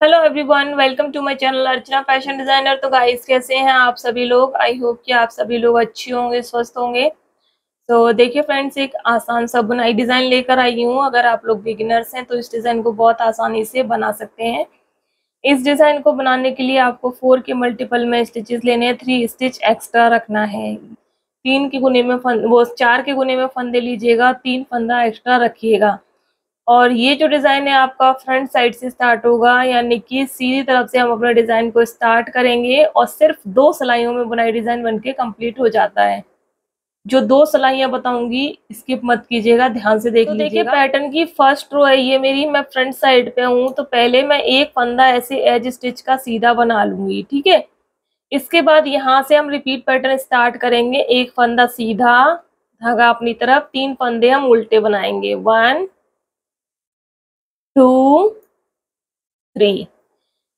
Hello everyone welcome to my channel Archana fashion designer तो guys कैसे हैं आप सभी लोग? आई होप कि आप सभी लोग अच्छे होंगे, स्वस्थ होंगे। तो देखिए फ्रेंड्स एक आसान सा बुनाई डिज़ाइन लेकर आई हूँ। अगर आप लोग बिगिनर्स हैं तो इस डिज़ाइन को बहुत आसानी से बना सकते हैं। इस डिज़ाइन को बनाने के लिए आपको फोर के मल्टीपल में स्टिचेस लेने हैं। थ्री स्टिच एक्स्ट्रा रखना है। तीन के गुने में फन वो चार के गुने में फंदे लीजिएगा। तीन फंदा एक्स्ट्रा रखिएगा। और ये जो डिज़ाइन है आपका फ्रंट साइड से स्टार्ट होगा यानी कि सीधी तरफ़ से हम अपने डिज़ाइन को स्टार्ट करेंगे और सिर्फ़ दो सिलाइयों में बुनाई डिज़ाइन बनके कंप्लीट हो जाता है। जो दो सिलाइयाँ बताऊँगी स्किप मत कीजिएगा ध्यान से देख तो लीजिए पैटर्न की फ़र्स्ट रो है ये मेरी मैं फ्रंट साइड पे हूँ तो पहले मैं एक फंदा ऐसे एज स्टिच का सीधा बना लूँगी ठीक है? इसके बाद यहाँ से हम रिपीट पैटर्न स्टार्ट करेंगे एक फंदा सीधा धागा अपनी तरफ़ तीन फंदे हम उल्टे बनाएँगे। One two, three.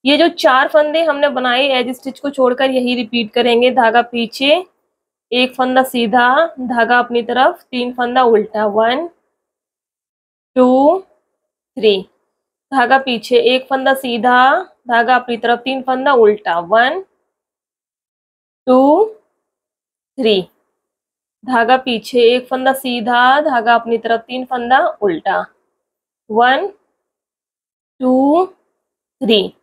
ये जो चार फंदे हमने बनाए एज स्टिच को छोड़कर यही रिपीट करेंगे। धागा पीछे, एक फंदा सीधा, धागा अपनी तरफ़, तीन फंदा उल्टा। One, two, three. धागा पीछे, एक फंदा सीधा, धागा अपनी तरफ़, तीन फंदा उल्टा। One, two, three. धागा पीछे, एक फंदा सीधा, धागा अपनी तरफ़, तीन फंदा उल्टा। One two, three.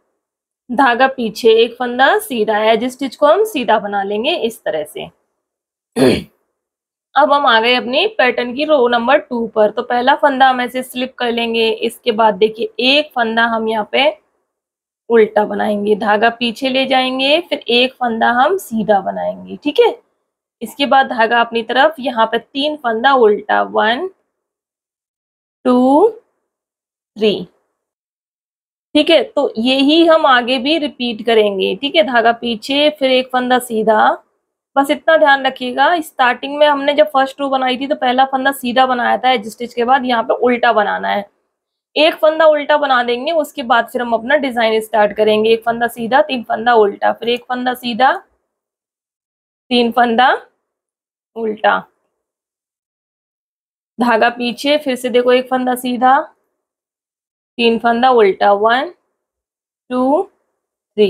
धागा पीछे एक फंदा, सीधा है। जिस स्टिच को हम सीधा बना लेंगे इस तरह से। अब हम आ गए अपनी पैटर्न की रो नंबर टू पर। तो पहला फंदा हम ऐसे स्लिप कर लेंगे। इसके बाद देखिए, एक फंदा हम यहाँ पे उल्टा बनाएँगे। धागा पीछे ले जाएँगे, फिर एक फंदा हम सीधा बनाएँगे, ठीक है? इसके बाद धागा अपनी तरफ़, यहाँ पे तीन फंदा उल्टा। वन टू थ्री ठीक है? तो यही हम आगे भी रिपीट करेंगे, ठीक है? धागा पीछे, फिर एक फंदा सीधा। बस इतना ध्यान रखिएगा स्टार्टिंग में हमने जब फ़र्स्ट रो बनाई थी तो पहला फंदा सीधा बनाया था एज के बाद यहाँ पे उल्टा बनाना है। एक फंदा उल्टा बना देंगे, उसके बाद फिर हम अपना डिज़ाइन स्टार्ट करेंगे। एक फंदा सीधा, तीन फंदा उल्टा। फिर एक फंदा सीधा, तीन फंदा उल्टा। धागा पीछे, फिर से देखो एक फंदा सीधा। तीन फंदा उल्टा वन टू थ्री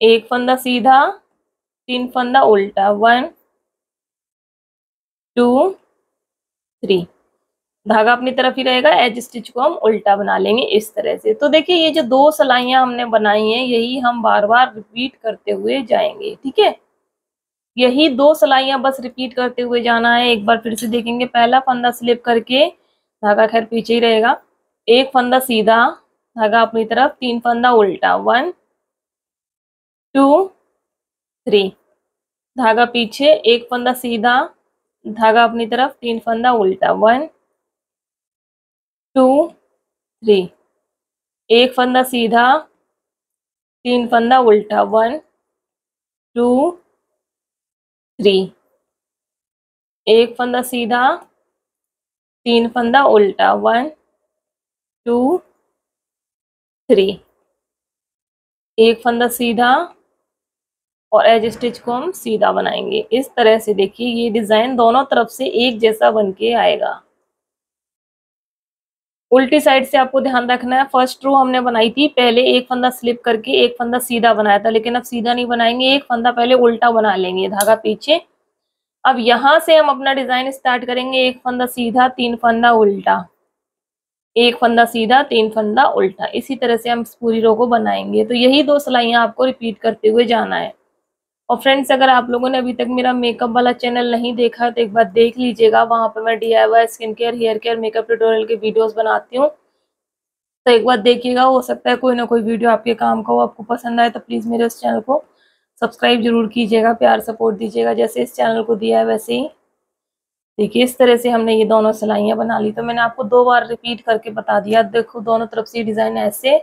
एक फंदा सीधा, तीन फंदा उल्टा वन टू थ्री धागा अपनी तरफ़ ही रहेगा एज स्टिच को हम उल्टा बना लेंगे इस तरह से। तो देखिए, ये जो दो सिलाइयाँ हमने बनाई हैं, यही हम बार बार रिपीट करते हुए जाएँगे, ठीक है? यही दो सिलाइयाँ बस रिपीट करते हुए जाना है। एक बार फिर से देखेंगे, पहला फंदा स्लिप करके, धागा खैर पीछे ही रहेगा। एक फंदा सीधा धागा अपनी तरफ़, तीन फंदा उल्टा। वन टू थ्री धागा पीछे, एक फंदा सीधा, धागा अपनी तरफ़, तीन फंदा उल्टा। वन टू थ्री एक फंदा सीधा, तीन फंदा उल्टा। वन टू थ्री एक फंदा सीधा, तीन फंदा उल्टा। One two, three. एक फंदा सीधा और एज स्टिच को हम सीधा बनाएँगे। इस तरह से देखिए, ये डिज़ाइन दोनों तरफ़ से एक जैसा बन के आएगा। उल्टी साइड से आपको ध्यान रखना है फ़र्स्ट रो हमने बनाई थी, पहले एक फंदा स्लिप करके एक फंदा सीधा बनाया था, लेकिन अब सीधा नहीं बनाएँगे, एक फंदा पहले उल्टा बना लेंगे, धागा पीछे। अब यहाँ से हम अपना डिज़ाइन स्टार्ट करेंगे, एक फंदा सीधा, तीन फंदा उल्टा। एक फंदा सीधा, तीन फंदा उल्टा। इसी तरह से हम इस पूरी रो को बनाएँगे। तो यही दो सिलाइयाँ आपको रिपीट करते हुए जाना है। और फ्रेंड्स अगर आप लोगों ने अभी तक मेरा मेकअप वाला चैनल नहीं देखा तो एक बार देख लीजिएगा। वहाँ पर मैं D I skin care hair care makeup tutorial के वीडियोस बनाती हूँ। तो एक बार देखिएगा। हो सकता है कोई ना कोई वीडियो आपके काम का हो, आपको पसंद आए तो प्लीज़ मेरे उस चैनल को सब्सक्राइब ज़रूर कीजिएगा। प्यार सपोर्ट दीजिएगा। जैसे इस चैनल को दिया है, वैसे ही। देखिए, इस तरह से हमने ये दोनों सिलाइयाँ बना ली। तो मैंने आपको दो बार रिपीट करके बता दिया। देखो, दोनों तरफ़ से डिज़ाइन ऐसे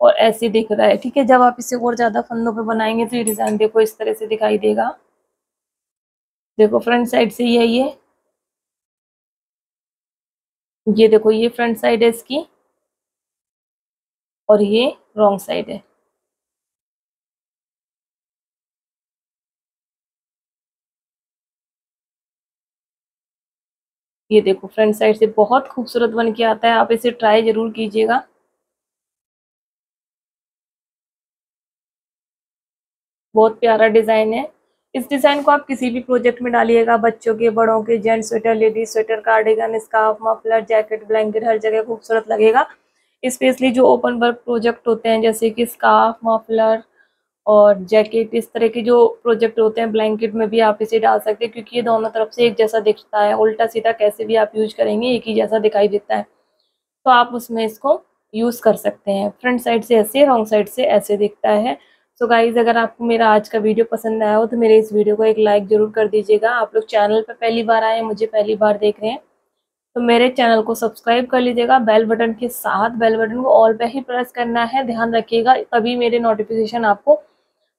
और ऐसे दिख रहा है। ठीक है, जब आप इसे और ज़्यादा फंदों पे बनाएँगे तो ये डिज़ाइन देखो, इस तरह से दिखाई देगा। देखो फ्रंट साइड से यही है ये। देखो, ये फ्रंट साइड है इसकी और ये रॉन्ग साइड है। ये देखो फ्रंट साइड से बहुत खूबसूरत बन के आता है, आप इसे ट्राई ज़रूर कीजिएगा। बहुत प्यारा डिज़ाइन है। इस डिज़ाइन को आप किसी भी प्रोजेक्ट में डालिएगा, बच्चों के, बड़ों के gents sweater ladies sweater cardigan scarf muffler jacket blanket हर जगह खूबसूरत लगेगा। स्पेशली जो ओपन वर्क प्रोजेक्ट होते हैं, जैसे कि स्कार्फ मफलर और जैकेट, इस तरह के जो प्रोजेक्ट होते हैं, ब्लैंकेट में भी आप इसे डाल सकते हैं, क्योंकि ये दोनों तरफ़ से एक जैसा दिखता है। उल्टा सीधा कैसे भी आप यूज़ करेंगे, एक ही जैसा दिखाई देता है। तो आप उसमें इसको यूज़ कर सकते हैं। फ्रंट साइड से ऐसे, रॉन्ग साइड से ऐसे दिखता है। सो so गाइज़ अगर आपको मेरा आज का वीडियो पसंद आया हो तो मेरे इस वीडियो को एक लाइक ज़रूर कर दीजिएगा। आप लोग चैनल पर पहली बार आए मुझे पहली बार देख रहे हैं तो मेरे चैनल को सब्सक्राइब कर लीजिएगा। बेल बटन के साथ, बेल बटन को ऑल पे ही प्रेस करना है। ध्यान रखिएगा, तभी मेरे नोटिफिकेशन आपको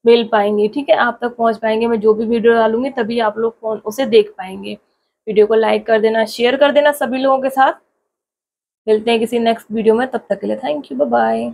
मिल पाएँगे, ठीक है? आप तक पहुँच पाएँगे। मैं जो भी वीडियो डालूँगी, तभी आप लोग फ़ोन, उसे देख पाएँगे। वीडियो को लाइक कर देना, शेयर कर देना सभी लोगों के साथ। मिलते हैं किसी नेक्स्ट वीडियो में, तब तक के लिए थैंक यू बाय